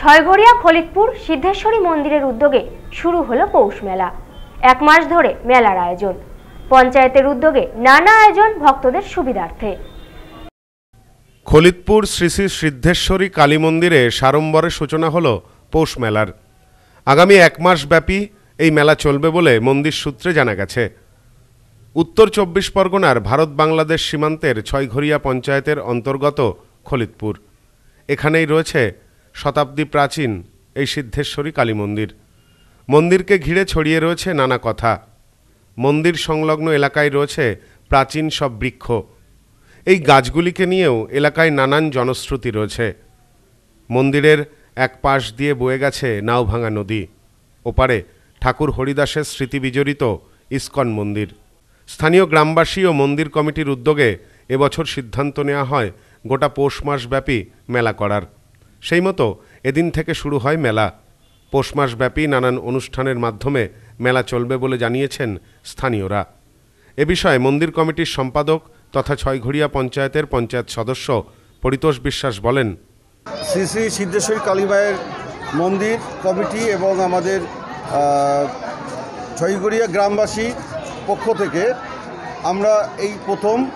ছয়ঘরিয়া ফলিকপুর সিদ্ধেশ্বরী মন্দিরের উদ্যোগে শুরু হলো পৌষ মেলা। এক মাস ধরে মেলার আয়োজন। পঞ্চায়েতের উদ্যোগে নানা আয়োজন ভক্তদের সুবিধার্থে। খলিতপুর শ্রী শ্রী সিদ্ধেশ্বরী কালী মন্দিরে সাড়ম্বরে সূচনা হল পৌষ মেলার। আগামী এক মাস ব্যাপী এই মেলা চলবে বলে মন্দির সূত্রে জানা গেছে। উত্তর চব্বিশ পরগনার ভারত বাংলাদেশ সীমান্তের ছয়ঘরিয়া পঞ্চায়েতের অন্তর্গত খলিতপুর। এখানেই রয়েছে শতাব্দী প্রাচীন এই সিদ্ধেশ্বরী কালী মন্দির মন্দিরকে ঘিরে ছড়িয়ে রয়েছে নানা কথা। মন্দির সংলগ্ন এলাকায় রয়েছে প্রাচীন সব বৃক্ষ। এই গাছগুলিকে নিয়েও এলাকায় নানান জনশ্রুতি রয়েছে। মন্দিরের এক পাশ দিয়ে বয়ে গেছে নাওভাঙা নদী। ওপারে ঠাকুর হরিদাসের স্মৃতি বিজড়িত ইস্কন মন্দির। স্থানীয় গ্রামবাসী ও মন্দির কমিটির উদ্যোগে এবছর সিদ্ধান্ত নেওয়া হয় গোটা পৌষ মাসব্যাপী মেলা করার। সেই মতো এদিন থেকে শুরু হয় মেলা। পৌষ মাস ব্যাপী নানান অনুষ্ঠানের মাধ্যমে মেলা চলবে বলে জানিয়েছেন স্থানীয়রা। এ বিষয়ে মন্দির কমিটির সম্পাদক তথা ছয়ঘড়িয়া পঞ্চায়েতের পঞ্চায়েত সদস্য পরিতোষ বিশ্বাস বলেন শ্রী শ্রী সিদ্ধেশ্বরী কালীমায়ের মন্দির কমিটি এবং আমাদের আহ, ছয়গড়িয়া গ্রামবাসী পক্ষ থেকে আমরা এই প্রথম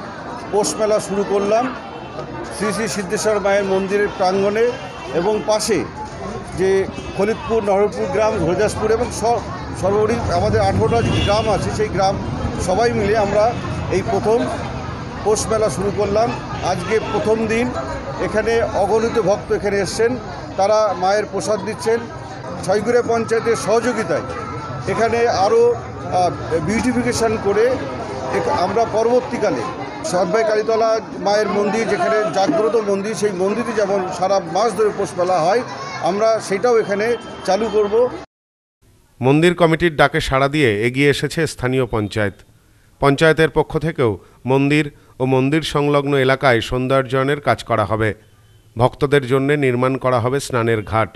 পৌষ মেলা শুরু করলাম। শ্রী শ্রী সিদ্ধেশ্বর মায়ের মন্দিরের প্রাঙ্গণে এবং পাশে যে খলিতপুর নহরপুর গ্রাম হরিদাসপুর এবং সর্বোপরি আমাদের আঠেরোটা গ্রাম আছে, সেই গ্রাম সবাই মিলে আমরা এই প্রথম পৌষ মেলা শুরু করলাম। আজকে প্রথম দিন। এখানে অগণিত ভক্ত এখানে এসছেন। তারা মায়ের প্রসাদ দিচ্ছেন ছয়গুড়ে পঞ্চায়েতের সহযোগিতায় এখানে আরও বিউটিফিকেশন করে আমরা পরবর্তীকালে সদভাই কালীতলা মায়ের মন্দির, যেখানে জাগ্রত মন্দির, সেই মন্দিরে যেমন সারা মাস ধরে পৌষ মেলা হয়, আমরা সেটাও এখানে চালু করব। মন্দির কমিটির ডাকে সাড়া দিয়ে এগিয়ে এসেছে স্থানীয় পঞ্চায়েত। পঞ্চায়েতের পক্ষ থেকেও মন্দির ও মন্দির সংলগ্ন এলাকায় সৌন্দর্যায়নের কাজ করা হবে। ভক্তদের জন্য নির্মাণ করা হবে স্নানের ঘাট।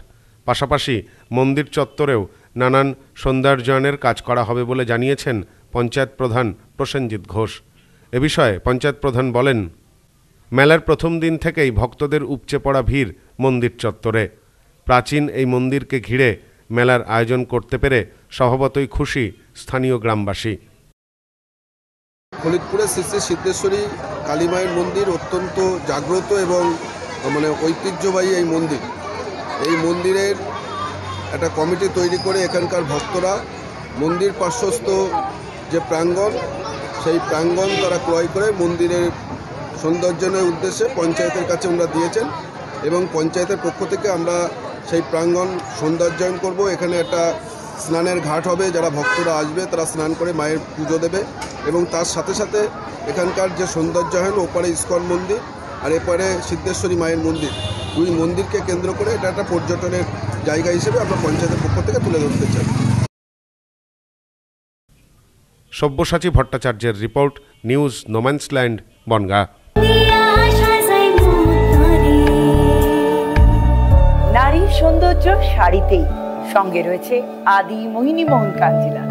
পাশাপাশি মন্দির চত্বরেও নানান সৌন্দর্যায়নের কাজ করা হবে বলে জানিয়েছেন পঞ্চায়েত প্রধান প্রসেনজিৎ ঘোষ। এ বিষয়ে পঞ্চায়েত প্রধান বলেন, মেলার প্রথম দিন থেকেই ভক্তদের উপচে পড়া ভিড় মন্দির চত্বরে। প্রাচীন এই মন্দিরকে ঘিরে মেলার আয়োজন করতে পেরে স্বভাবতই খুশি স্থানীয় গ্রামবাসী। ফরিদপুরের শ্রী শ্রী সিদ্ধেশ্বরী কালীমায়ের মন্দির অত্যন্ত জাগ্রত এবং মানে ঐতিহ্যবাহী এই মন্দির। এই মন্দিরের একটা কমিটি তৈরি করে এখানকার ভক্তরা মন্দির পার্শ্বস্থ যে প্রাঙ্গণ সেই প্রাঙ্গণ তারা ক্রয় করে মন্দিরের সৌন্দর্যনের উদ্দেশ্যে পঞ্চায়েতের কাছে আমরা দিয়েছেন এবং পঞ্চায়েতের পক্ষ থেকে আমরা সেই প্রাঙ্গণ সৌন্দর্যায়ন করব। এখানে একটা স্নানের ঘাট হবে, যারা ভক্তরা আসবে তারা স্নান করে মায়ের পুজো দেবে এবং তার সাথে সাথে এখানকার যে সৌন্দর্যায়ন, ওপারে ইস্কন মন্দির আর এপারে সিদ্ধেশ্বরী মায়ের মন্দির, দুই মন্দিরকে কেন্দ্র করে এটা একটা পর্যটনের জায়গা হিসেবে আমরা পঞ্চায়েতের পক্ষ থেকে তুলে ধরতে চাই। সব্যসাচী ভট্টাচার্যের রিপোর্ট, নিউজ নোম্যান্সল্যান্ড বনগা। নারী সৌন্দর্য শাড়িতেই সঙ্গে রয়েছে আদি মোহিনী মোহন কাঞ্জিলা